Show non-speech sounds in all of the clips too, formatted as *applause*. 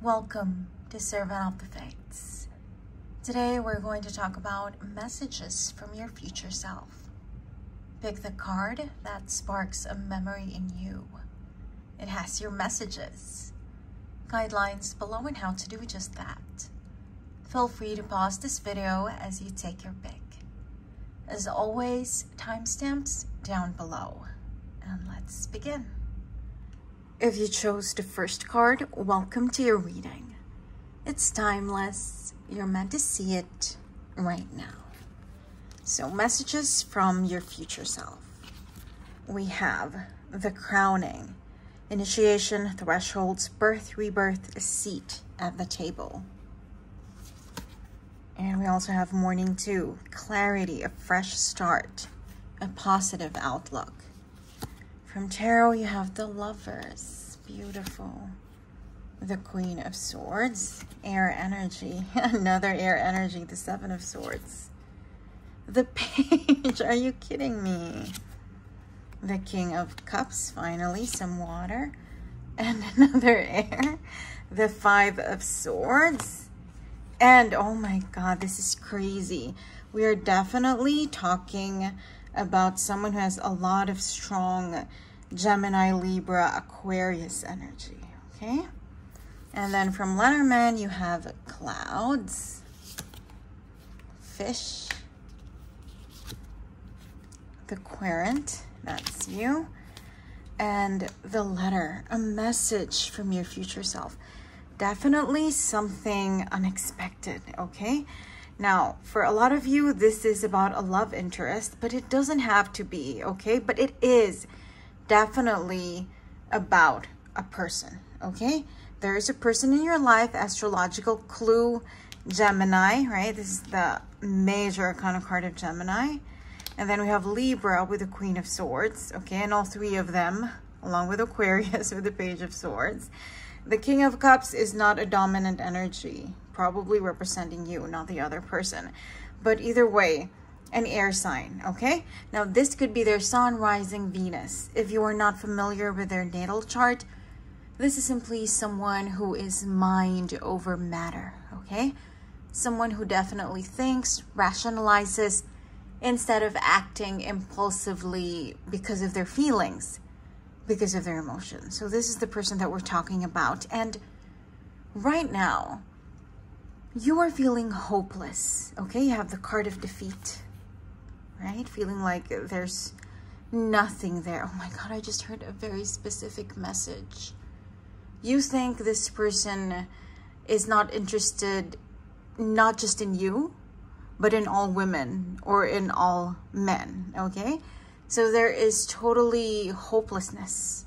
Welcome to Servant of the Fates. Today we're going to talk about messages from your future self. Pick the card that sparks a memory in you. It has your messages, guidelines below on how to do just that. Feel free to pause this video as you take your pick. As always, timestamps down below. And let's begin. If you chose the first card, welcome to your reading. It's timeless. You're meant to see it right now. So, messages from your future self. We have the crowning, initiation, thresholds, birth, rebirth, a seat at the table. And we also have morning two, clarity, a fresh start, a positive outlook. From tarot, you have the lovers. Beautiful. The queen of swords. Air energy. *laughs* Another air energy. The seven of swords. The page. *laughs* Are you kidding me? The king of cups. Finally, some water. *laughs* And another air. The five of swords. And oh my god, this is crazy. We are definitely talking about someone who has a lot of strong Gemini, Libra, Aquarius energy, okay? And then from Lenormand, you have clouds, fish, the querent, that's you, and the letter, a message from your future self. Definitely something unexpected, okay? Now, for a lot of you, this is about a love interest, but it doesn't have to be, okay? But it is definitely about a person, okay? There is a person in your life, astrological clue, Gemini, right? This is the major kind of card of Gemini. And then we have Libra with the Queen of Swords, okay? And all three of them, along with Aquarius *laughs* with the Page of Swords. The King of Cups is not a dominant energy, probably representing you, not the other person. But either way, an air sign, okay? Now, this could be their sun, rising, Venus. If you are not familiar with their natal chart, this is simply someone who is mind over matter, okay? Someone who definitely thinks, rationalizes, instead of acting impulsively because of their feelings, because of their emotions. So this is the person that we're talking about. And right now, you are feeling hopeless, okay? You have the card of defeat, right? Feeling like there's nothing there. Oh my God, I just heard a very specific message. You think this person is not interested, not just in you, but in all women or in all men, okay? So there is totally hopelessness.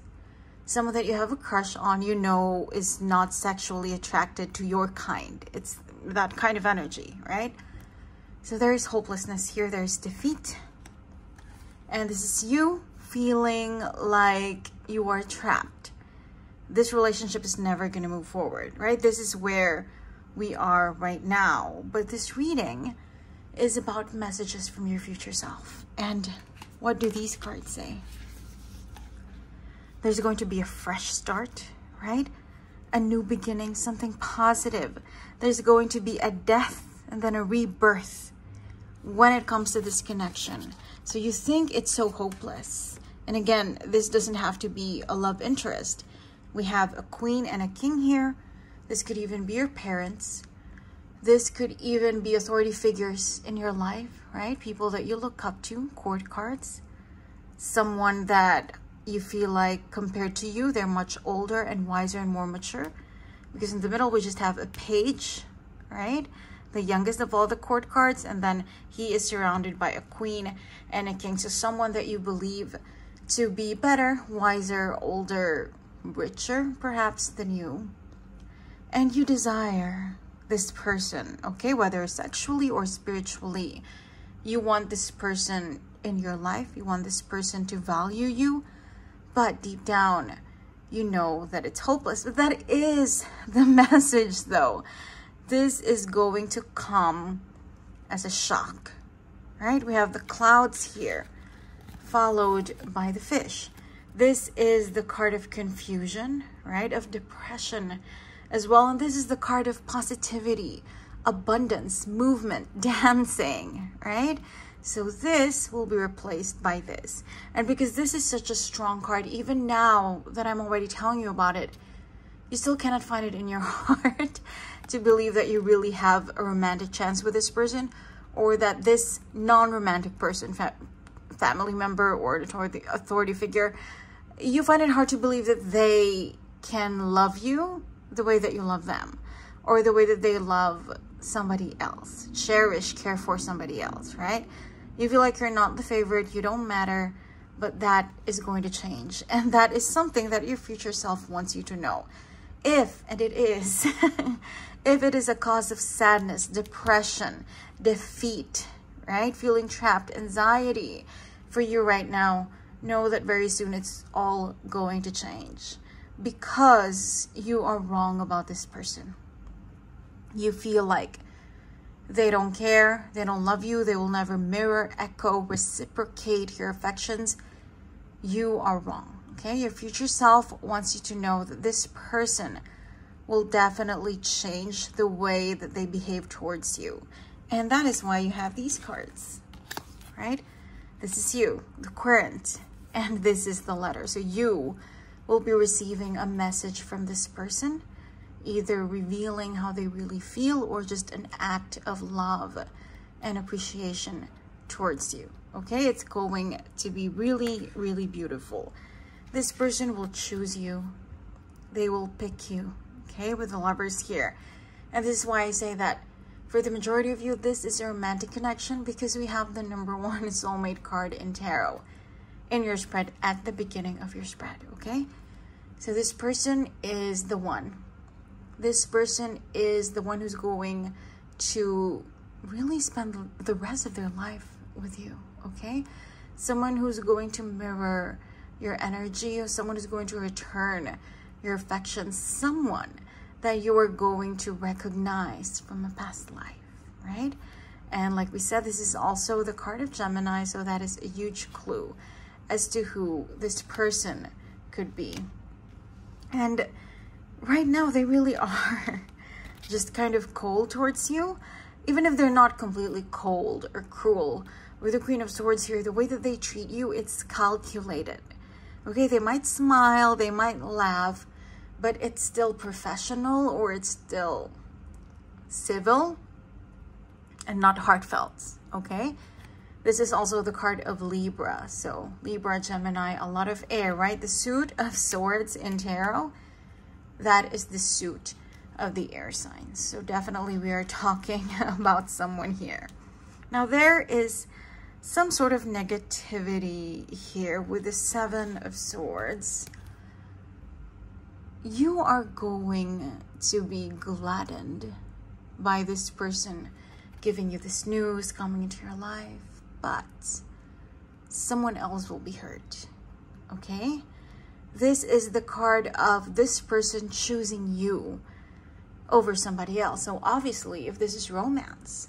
Someone that you have a crush on, you know, is not sexually attracted to your kind. It's that kind of energy, right? So there is hopelessness here. There's defeat. And this is you feeling like you are trapped. This relationship is never going to move forward, right? This is where we are right now. But this reading is about messages from your future self. And what do these cards say? There's going to be a fresh start, right? A new beginning, something positive. There's going to be a death and then a rebirth when it comes to this connection. So you think it's so hopeless. And again, this doesn't have to be a love interest. We have a queen and a king here. This could even be your parents. This could even be authority figures in your life, right? People that you look up to, court cards. Someone that you feel like compared to you, they're much older and wiser and more mature. Because in the middle, we just have a page, right? The youngest of all the court cards, and then he is surrounded by a queen and a king. So someone that you believe to be better, wiser, older, richer, perhaps, than you. And you desire this person, okay? Whether sexually or spiritually. You want this person in your life. You want this person to value you. But deep down, you know that it's hopeless. But that is the *laughs* message, though this is going to come as a shock, right? We have the clouds here, followed by the fish. This is the card of confusion, right? Of depression, as well. And this is the card of positivity, abundance, movement, *laughs* dancing, right? So this will be replaced by this. And because this is such a strong card, even now that I'm already telling you about it, you still cannot find it in your *laughs* heart to believe that you really have a romantic chance with this person or that this non-romantic person, fa family member or authority, authority figure, you find it hard to believe that they can love you the way that you love them or the way that they love somebody else, cherish, care for somebody else, right? You feel like you're not the favorite, you don't matter, but that is going to change. And that is something that your future self wants you to know. If, and it is, *laughs* if it is a cause of sadness, depression, defeat, right? Feeling trapped, anxiety for you right now, know that very soon it's all going to change because you are wrong about this person. You feel like they don't care, they don't love you, they will never mirror, echo, reciprocate your affections. You are wrong. Okay, your future self wants you to know that this person will definitely change the way that they behave towards you. And that is why you have these cards, right? This is you, the querent, and this is the letter. So you will be receiving a message from this person, either revealing how they really feel or just an act of love and appreciation towards you. Okay, it's going to be really, really beautiful. This person will choose you. They will pick you, okay, with the lovers here. And this is why I say that for the majority of you, this is a romantic connection because we have the number *laughs* one soulmate card in tarot in your spread at the beginning of your spread, okay? So this person is the one. This person is the one who's going to really spend the rest of their life with you, okay? Someone who's going to mirror your energy or someone who's going to return your affection, someone that you are going to recognize from a past life, right? And like we said, this is also the card of Gemini, so that is a huge clue as to who this person could be. And right now, they really *laughs* are just kind of cold towards you, even if they're not completely cold or cruel. With the Queen of Swords here, the way that they treat you, it's calculated. Okay, they might smile, they might laugh, but it's still professional or it's still civil and not heartfelt, okay? This is also the card of Libra. So Libra, Gemini, a lot of air, right? The suit of swords in tarot, that is the suit of the air signs. So definitely we are talking *laughs* about someone here. Now there is some sort of negativity here with the seven of swords. You are going to be gladdened by this person giving you this news, coming into your life but someone else will be hurt. Okay? This is the card of this person choosing you over somebody else. So obviously, if this is romance,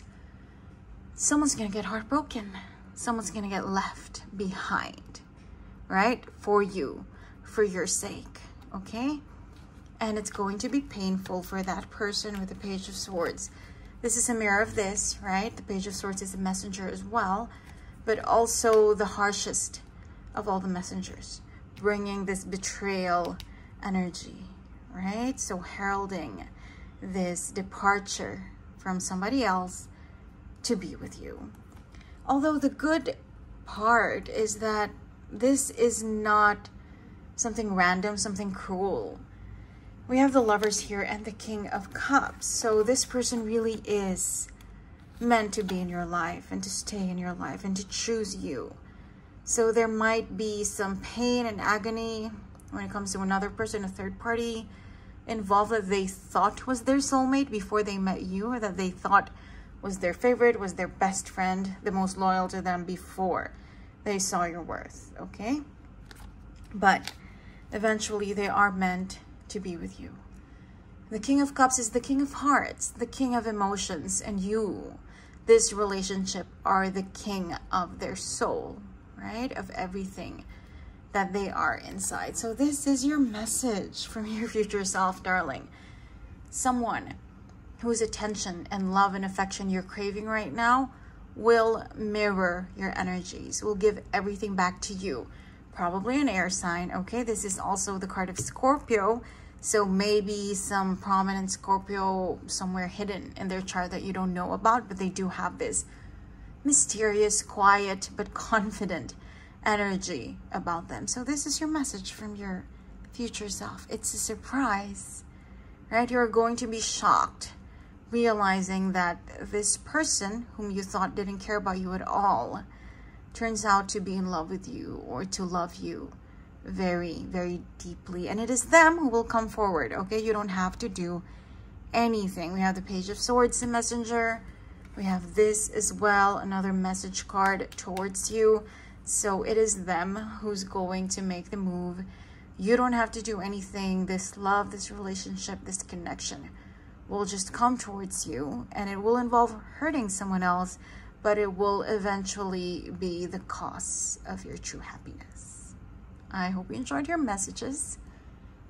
someone's going to get heartbroken. Someone's going to get left behind, right? For you, for your sake, okay? And it's going to be painful for that person with the Page of Swords. This is a mirror of this, right? The Page of Swords is a messenger as well, but also the harshest of all the messengers, bringing this betrayal energy, right? So heralding this departure from somebody else to be with you. Although the good part is that this is not something random, something cruel. We have the lovers here and the king of cups so this person really is meant to be in your life and to stay in your life and to choose you. So there might be some pain and agony when it comes to another person a third party involved that they thought was their soulmate before they met you or that they thought was their favorite was their best friend the most loyal to them before they saw your worth okay but eventually they are meant to be with you. The King of Cups is the King of Hearts, the King of Emotions, and you, this relationship, are the King of their soul, right? Of everything that they are inside. So this is your message from your future self, darling. someone whose attention and love and affection you're craving right now will mirror your energies, will give everything back to you. Probably an air sign, okay? This is also the card of Scorpio. So maybe some prominent Scorpio somewhere hidden in their chart that you don't know about, but they do have this mysterious, quiet, but *laughs* confident energy about them. So this is your message from your future self. It's a surprise, right? You're going to be shocked realizing that this person whom you thought didn't care about you at all turns out to be in love with you or to love you very, very deeply. And it is them who will come forward, okay? You don't have to do anything. We have the Page of Swords, the Messenger. We have this as well, another message card towards you. So it is them who's going to make the move. You don't have to do anything. This love, this relationship, this connection will just come towards you and it will involve hurting someone else, but it will eventually be the cause of your true happiness. I hope you enjoyed your messages.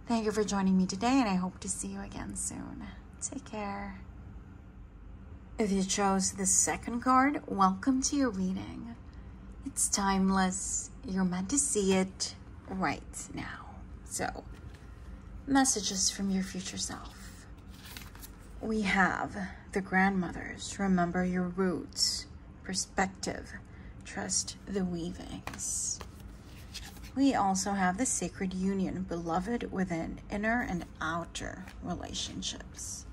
Thank you for joining me today, and I hope to see you again soon. Take care. If you chose the second card, welcome to your reading. It's timeless. You're meant to see it right now. So, messages from your future self we have the grandmothers. Remember your roots, perspective, trust the weavings. We also have the sacred union, beloved within inner and outer relationships.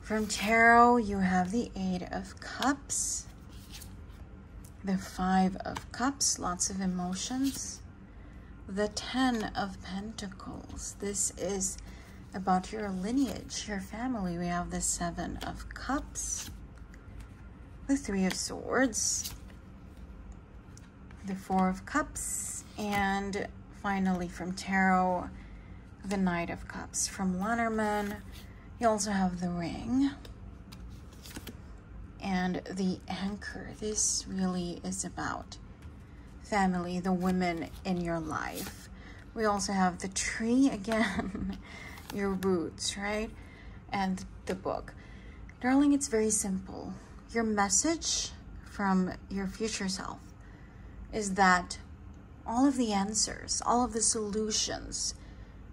From tarot, you have the Eight of Cups, the Five of Cups, lots of emotions, the Ten of Pentacles. This is about your lineage, your family. We have the Seven of Cups, the Three of Swords, the Four of Cups, and finally from Tarot, the Knight of Cups. From Lenormand, you also have the Ring and the Anchor. This really is about family, the women in your life. We also have the tree *laughs* again. Your roots, right? And the book. Darling, it's very simple. Your message from your future self is that all of the answers, all of the solutions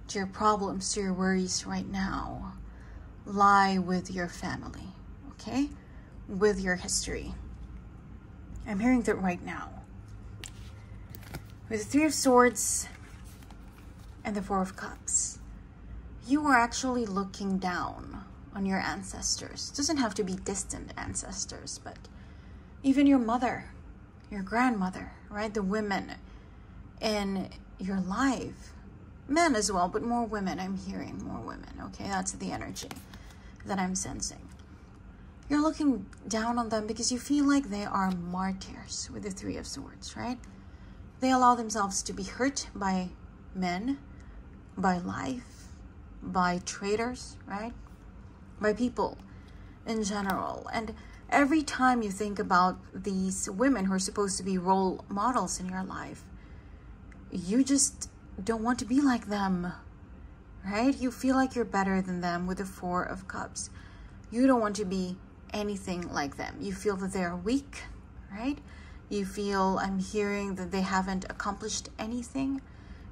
to your problems, to your worries right now lie with your family, okay? With your history. I'm hearing that right now. With the Three of Swords and the Four of Cups you are actually looking down on your ancestors. It doesn't have to be distant ancestors, but even your mother, your grandmother, right? The women in your life, men as well, but more women. I'm hearing more women, okay? That's the energy that I'm sensing. You're looking down on them because you feel like they are martyrs with the Three of Swords, right? They allow themselves to be hurt by men, by life, by traders, right? By people in general. And every time you think about these women who are supposed to be role models in your life, you just don't want to be like them, right? You feel like you're better than them with the Four of Cups. You don't want to be anything like them. You feel that they're weak, right? You feel, I'm hearing that they haven't accomplished anything.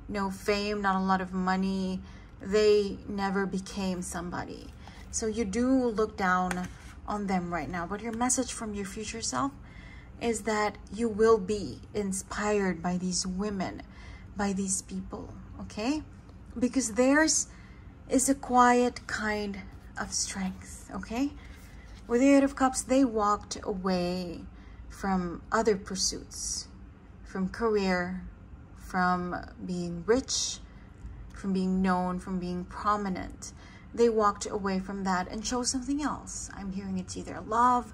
No fame, not a lot of money, they never became somebody. So you do look down on them right now. But your message from your future self is that you will be inspired by these women, by these people, okay? Because theirs is a quiet kind of strength, okay? With the Eight of Cups, they walked away from other pursuits, from career, from being rich, from being known, from being prominent. They walked away from that and chose something else. I'm hearing it's either love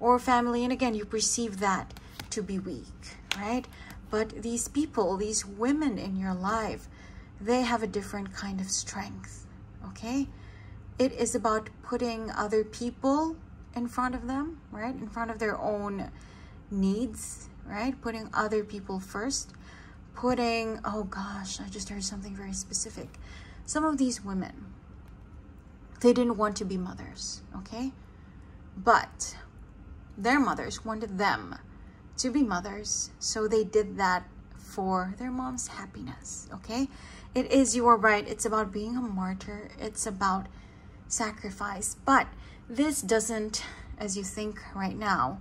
or family. And again, you perceive that to be weak, right? But these people, these women in your life, they have a different kind of strength, okay? It is about putting other people in front of them, right? In front of their own needs, right? Putting other people first putting, oh gosh, I just heard something very specific. Some of these women, they didn't want to be mothers, okay? But their mothers wanted them to be mothers, so they did that for their mom's happiness, okay? It is, you are right, it's about being a martyr, it's about sacrifice, but this doesn't, as you think right now,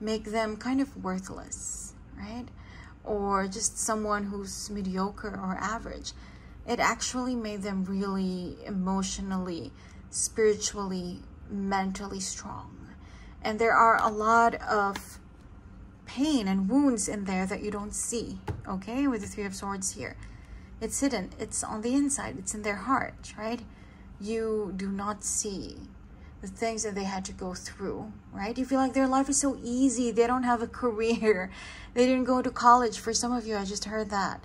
make them kind of worthless, right? Or just someone who's mediocre or average. It actually made them really emotionally, spiritually, mentally strong. And there are a lot of pain and wounds in there that you don't see, okay? With the Three of Swords here. It's hidden. It's on the inside. It's in their heart, right? You do not see the things that they had to go through, right? You feel like their life is so easy. They don't have a *laughs* career. They didn't go to college. For some of you, I just heard that,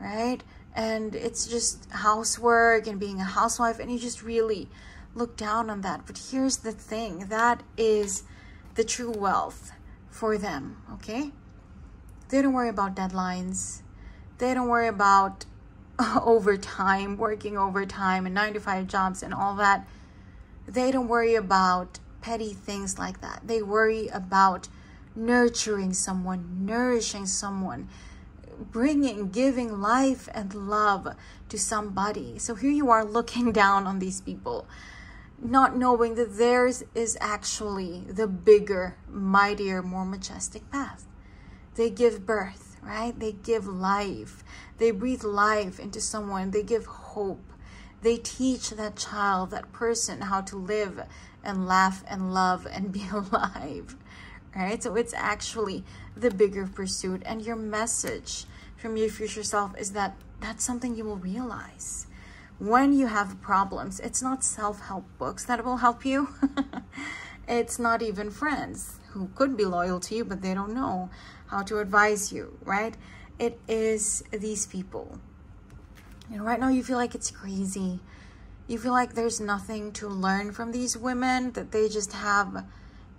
right? And it's just housework and being a housewife, and you just really look down on that. But here's the thing that is the true wealth for them, okay? They don't worry about deadlines. They don't worry about *laughs* overtime, working overtime and nine to five jobs and all that they don't worry about petty things like that. They worry about nurturing someone, nourishing someone, bringing, giving life and love to somebody. So here you are looking *laughs* down on these people, not knowing that theirs is actually the bigger, mightier, more majestic path. They give birth, right? They give life. They breathe life into someone. They give hope. They teach that child, that person, how to live and laugh and love and be *laughs* alive. Right? So it's actually the bigger pursuit. And your message from your future self is that that's something you will realize. When you have problems, it's not self-help books that will help you. *laughs* it's not even friends who could be loyal to you, but they don't know how to advise you, right? It is these people and right now you feel like it's crazy. You feel like there's nothing to learn from these women, that they just have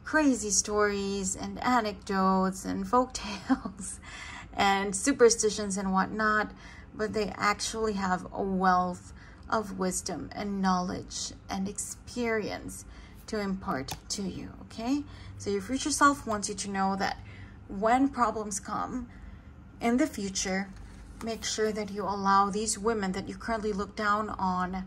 crazy stories and anecdotes and folk tales *laughs* and superstitions and whatnot, but they actually have a wealth of wisdom and knowledge and experience to impart to you, okay? So your future self wants you to know that when problems come in the future, make sure that you allow these women that you currently look down on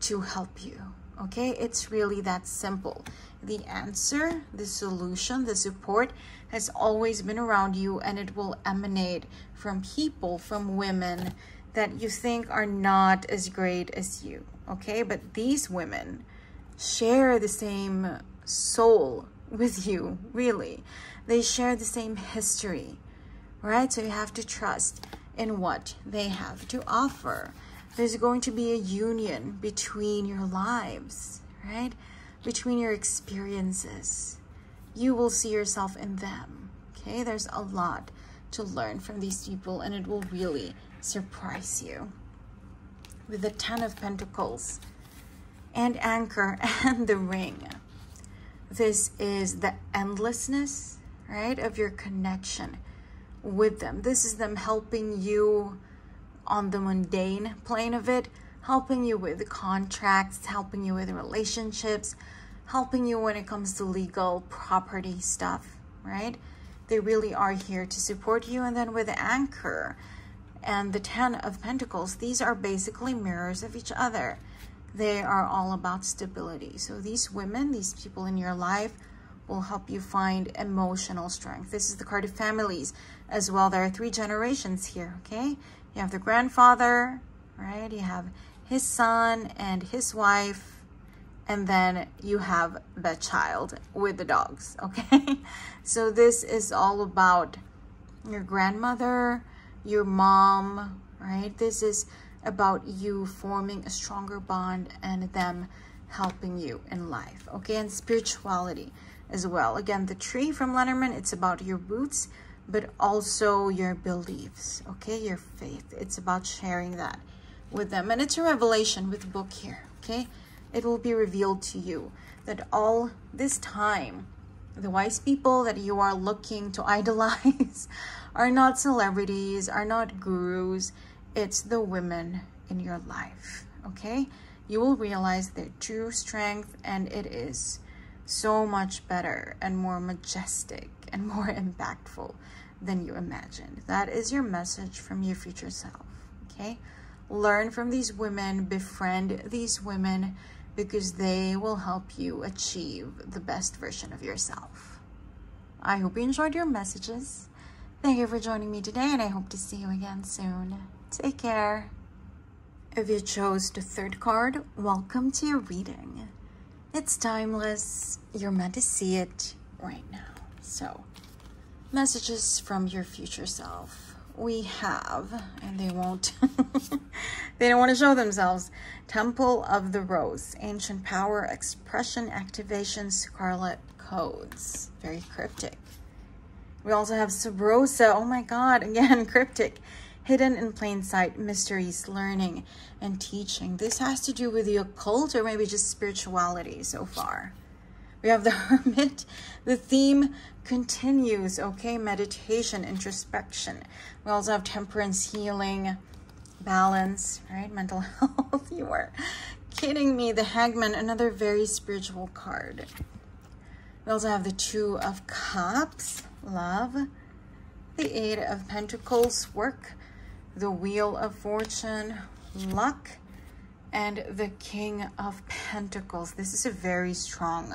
to help you. Okay, it's really that simple. The answer, the solution, the support has always been around you and it will emanate from people, from women that you think are not as great as you. Okay, but these women share the same soul with you, really. They share the same history, right? So you have to trust in what they have to offer. There's going to be a union between your lives, right? Between your experiences. You will see yourself in them, okay? There's a lot to learn from these people and it will really surprise you. With the Ten of Pentacles and Anchor *laughs* and the Ring. This is the endlessness, right, of your connection with them. This is them helping you on the mundane plane of it, helping you with contracts, helping you with relationships, helping you when it comes to legal property stuff, right? They really are here to support you. And then with anchor and the 10 of pentacles, these are basically mirrors of each other. They are all about stability. So these women, these people in your life will help you find emotional strength. This is the card of families as well. There are three generations here, okay? You have the grandfather, right? You have his son and his wife, and then you have the child with the dogs, *laughs* okay? so this is all about your grandmother, your mom, right? This is about you forming a stronger bond and them helping you in life, okay? And spirituality as well. Again, the tree from Lenormand, it's about your roots, but also your beliefs, okay? Your faith. It's about sharing that with them. And it's a revelation with the book here, okay? It will be revealed to you that all this time, the wise people that you are looking to idolize *laughs* are not celebrities, are not gurus. It's the women in your life, okay? you will realize their true strength and it is so much better and more majestic and *laughs* more impactful than you imagined. That is your message from your future self, okay? Learn from these women, befriend these women because they will help you achieve the best version of yourself. I hope you enjoyed your messages. Thank you for joining me today, and I hope to see you again soon. Take care. If you chose the third card, welcome to your reading. It's timeless. You're meant to see it right now. So, messages from your future self we have, and they won't, *laughs* they don't want to show themselves, Temple of the Rose, Ancient Power, Expression, Activation, Scarlet Codes. Very cryptic. We also have Sub Rosa, oh my god, *laughs* again, cryptic. Hidden in plain sight, mysteries, learning, and teaching. This has to do with the occult or maybe just spirituality so far. We have the *laughs* Hermit. The theme continues, okay? Meditation, introspection. We also have temperance, healing, balance, right? Mental *laughs* health. you are kidding me. The Hangman, another very spiritual card. We also have the Two of Cups, love. The Eight of Pentacles, work. The Wheel of Fortune, luck. And the King of Pentacles. This is a very strong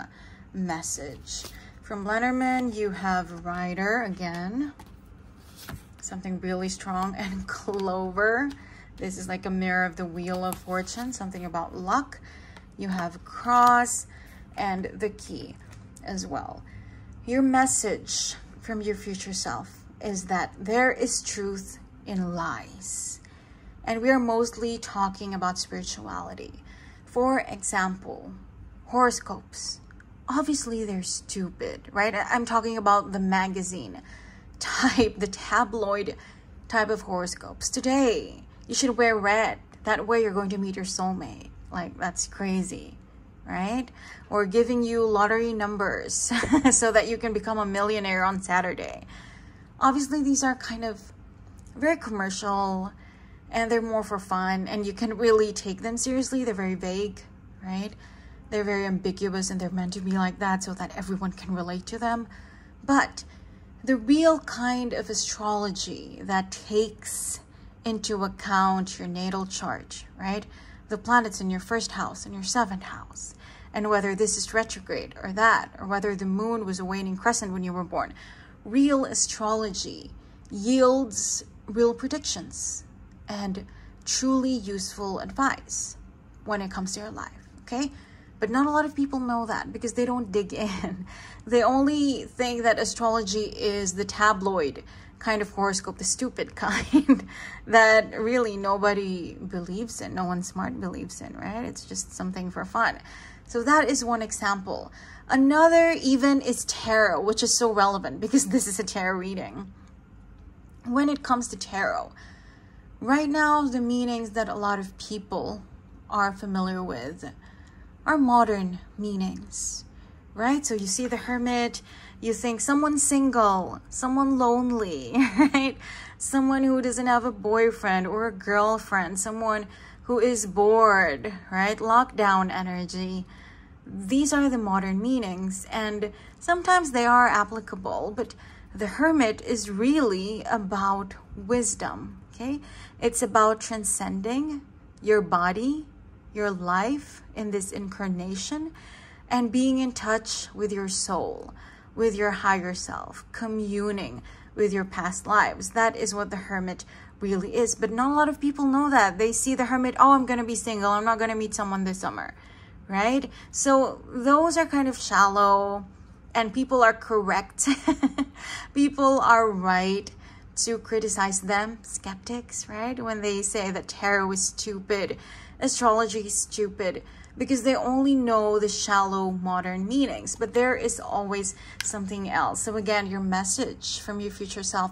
message. From Lenormand, you have Rider again. Something really strong. *laughs* And Clover. This is like a mirror of the Wheel of Fortune. Something about luck. You have Cross and the Key as well. Your message from your future self is that there is truth in lies. And we are mostly talking about spirituality. For example, horoscopes obviously they're stupid, right? I'm talking about the magazine type, the tabloid type of horoscopes. Today, you should wear red. That way you're going to meet your soulmate. Like, that's crazy, right? Or giving you lottery numbers *laughs* so that you can become a millionaire on Saturday. Obviously, these are kind of very commercial and they're more for fun and you can really take them seriously. They're very vague, right? They're very ambiguous and they're meant to be like that so that everyone can relate to them. But the real kind of astrology that takes into account your natal chart, right? The planets in your first house and your seventh house, and whether this is retrograde or that, or whether the moon was a waning crescent when you were born. Real astrology yields real predictions and truly useful advice when it comes to your life, okay? But not a lot of people know that because they don't dig *laughs* in. They only think that astrology is the tabloid kind of horoscope, the stupid *laughs* kind that really nobody believes in. No one smart believes in, right? It's just something for fun. So that is one example. Another even is tarot, which is so relevant because *laughs* this is a tarot reading. When it comes to tarot, right now the meanings that a lot of people are familiar with are modern meanings, right? So you see the hermit, you think someone single, someone lonely, *laughs* right? Someone who doesn't have a boyfriend or a girlfriend, someone who is bored, right? Lockdown energy. These are the modern meanings, and sometimes they are applicable, but the hermit is really about wisdom, okay? It's about transcending your body, your life in this incarnation and being in touch with your soul, with your higher self, communing with your past lives. That is what the hermit really is. But not a lot of people know that. They see the hermit, oh, I'm going to be single. I'm not going to meet someone this summer, right? So those are kind of shallow and people are correct. *laughs* people are right to criticize them, skeptics, right? When they say that tarot is stupid astrology is stupid because they only know the shallow modern meanings, but there is always something else. So again, your message from your future self,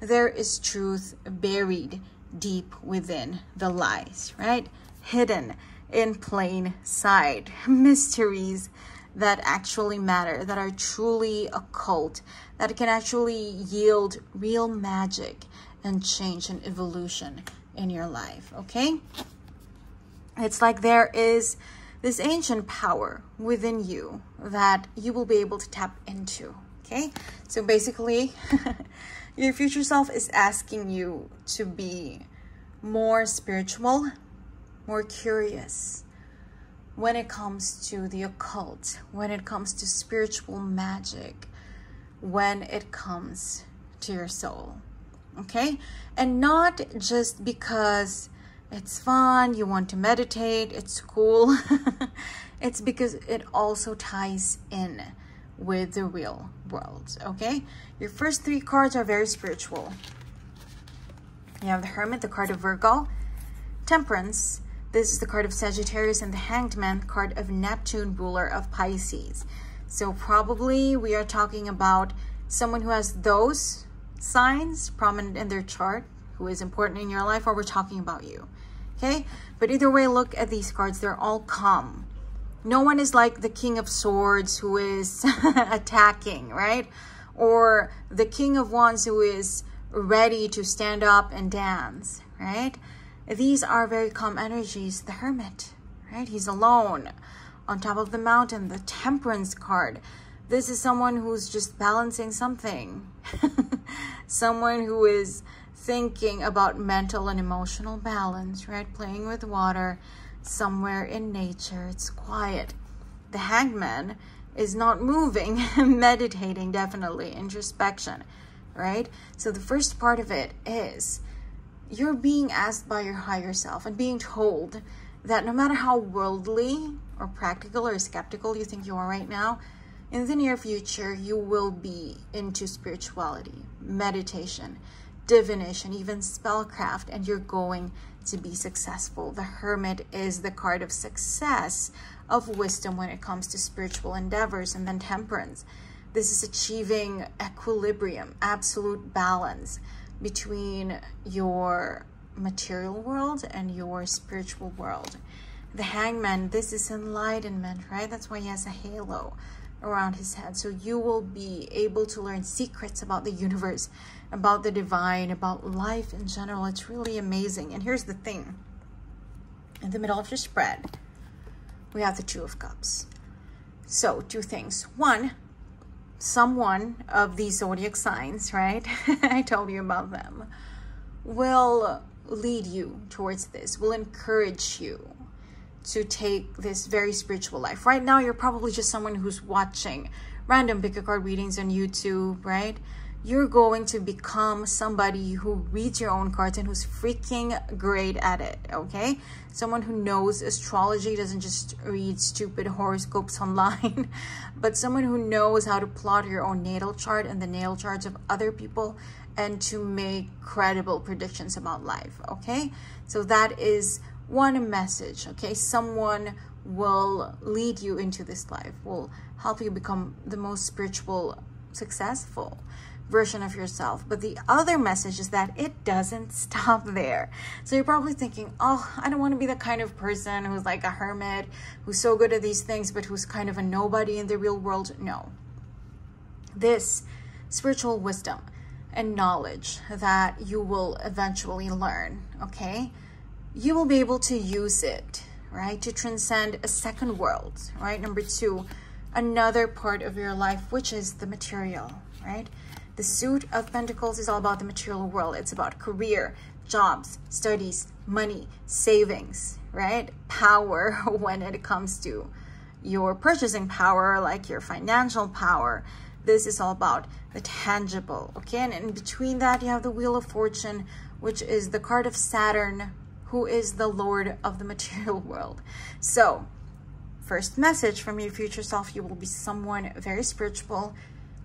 there is truth buried deep within the lies, right? Hidden in plain sight, *laughs* mysteries that actually matter, that are truly occult, that can actually yield real magic and change and evolution in your life, okay? It's like there is this ancient power within you that you will be able to tap into. Okay, so basically, *laughs* your future self is asking you to be more spiritual, more curious when it comes to the occult, when it comes to spiritual magic, when it comes to your soul. Okay, and not just because it's fun, you want to meditate, it's cool. *laughs* it's because it also ties in with the real world, okay? Your first three cards are very spiritual. You have the Hermit, the card of Virgo, Temperance, this is the card of Sagittarius, and the Hanged Man, card of Neptune, ruler of Pisces. So probably we are talking about someone who has those signs prominent in their chart, who is important in your life, or we're talking about you okay? But either way, look at these cards. They're all calm. No one is like the King of Swords who is *laughs* attacking, right? Or the King of Wands who is ready to stand up and dance, right? These are very calm energies. The Hermit, right? He's alone on top of the mountain. The Temperance card. This is someone who's just balancing something. *laughs* someone who is thinking about mental and emotional balance, right? Playing with water somewhere in nature. It's quiet. The hangman is not moving, *laughs* meditating, definitely, introspection, right? So the first part of it is you're being asked by your higher self and being told that no matter how worldly or practical or skeptical you think you are right now, in the near future, you will be into spirituality, meditation, divination, even spellcraft, and you're going to be successful. The Hermit is the card of success, of wisdom when it comes to spiritual endeavors, and then Temperance. This is achieving equilibrium, absolute balance between your material world and your spiritual world. The hangman, this is enlightenment, right? That's why he has a halo around his head. So you will be able to learn secrets about the universe, about the divine, about life in general. It's really amazing. And here's the thing. In the middle of your spread, we have the Two of Cups. So two things. One, someone of these zodiac signs, right? *laughs* I told you about them, will lead you towards this, will encourage you to take this very spiritual life. Right now, you're probably just someone who's watching random pick a card readings on YouTube, right? You're going to become somebody who reads your own cards and who's freaking great at it, okay? Someone who knows astrology, doesn't just read stupid horoscopes *laughs* online, but someone who knows how to plot your own natal chart and the natal charts of other people and to make credible predictions about life, okay? So that is one message, okay? Someone will lead you into this life, will help you become the most spiritual, successful version of yourself. But the other message is that it doesn't *laughs* stop there. So you're probably thinking, oh, I don't want to be the kind of person who's like a hermit, who's so good at these things, but who's kind of a nobody in the real world. No. This spiritual wisdom and knowledge that you will eventually learn, okay? you will be able to use it, right? To transcend a second world, right? Number two, another part of your life, which is the material, right? The suit of pentacles is all about the material world. It's about career, jobs, studies, money, savings, right? Power *laughs* when it comes to your purchasing power, like your financial power. This is all about the tangible, okay? And in between that, you have the Wheel of Fortune, which is the card of Saturn, who is the Lord of the material *laughs* world. So, first message from your future self, you will be someone very spiritual,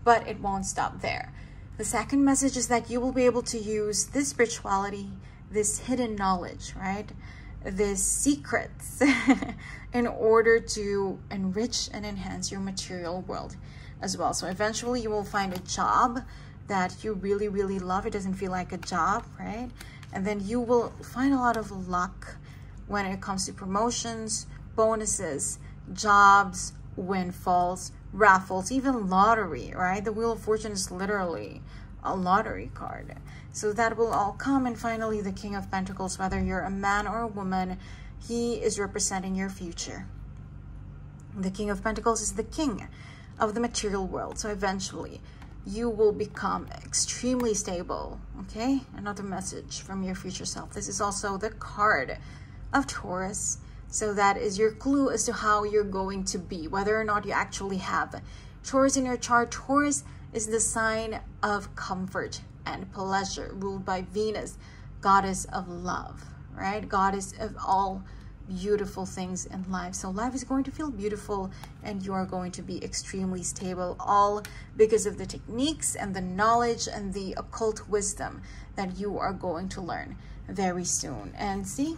but it won't stop there. The second message is that you will be able to use this spirituality, this hidden knowledge, right? This secrets *laughs* in order to enrich and enhance your material world as well. So eventually you will find a job that you really, really love. It doesn't feel like a job, right? and then you will find a lot of luck when it comes to promotions, bonuses, jobs, windfalls, raffles, even lottery, right? The Wheel of Fortune is literally a lottery card. So that will all come. And finally, the King of Pentacles, whether you're a man or a woman, He is representing your future. The King of Pentacles is the king of the material world. So eventually, you will become extremely stable. Okay, another message from your future self. This is also the card of Taurus. So that is your clue as to how you're going to be, whether or not you actually have Taurus in your chart. Taurus is the sign of comfort and pleasure, ruled by Venus, goddess of love, right? Goddess of all beautiful things in life. So life is going to feel beautiful and you are going to be extremely stable, all because of the techniques and the knowledge and the occult wisdom that you are going to learn very soon. And see,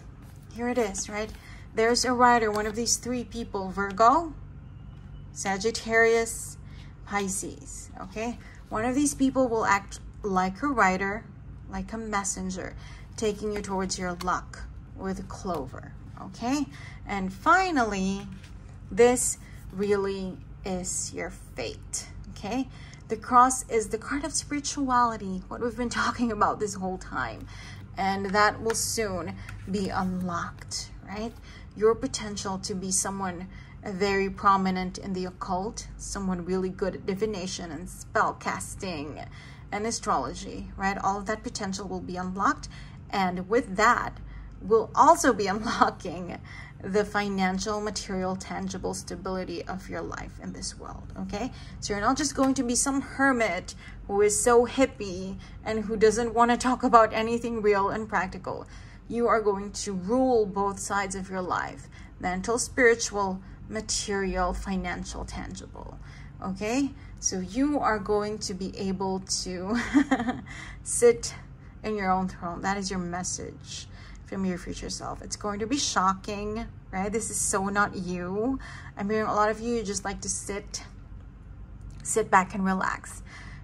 here it is, right? There's a rider, one of these three people, Virgo, Sagittarius, Pisces, okay? One of these people will act like a rider, like a messenger, taking you towards your luck with clover, okay? And finally, this really is your fate, okay? The cross is the card of spirituality, what we've been *laughs* talking about this whole time. And that will soon be unlocked, right? Your potential to be someone very prominent in the occult, someone really good at divination and spell casting and astrology, right? All of that potential will be unlocked. And with that, will also be *laughs* unlocking the financial, material, tangible stability of your life in this world, okay? So you're not just going to be some hermit who is so hippie and who doesn't want to talk about anything real and practical. You are going to rule both sides of your life, mental, spiritual, material, financial, tangible, okay? So you are going to be able to *laughs* sit in your own throne. That is your message from your future self. It's going to be shocking, right? This is so not you. I'm hearing a lot of you just like to sit, sit back and relax,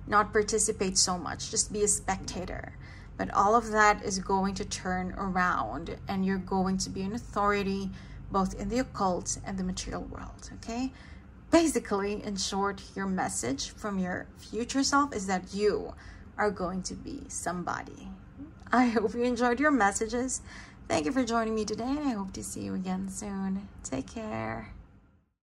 not participate so much, just be a spectator. But all of that is going to turn around and you're going to be an authority both in the occult and the material world, okay? Basically, in short, your message from your future self is that you are going to be somebody, I hope you enjoyed your messages. Thank you for joining me today, and I hope to see you again soon. Take care.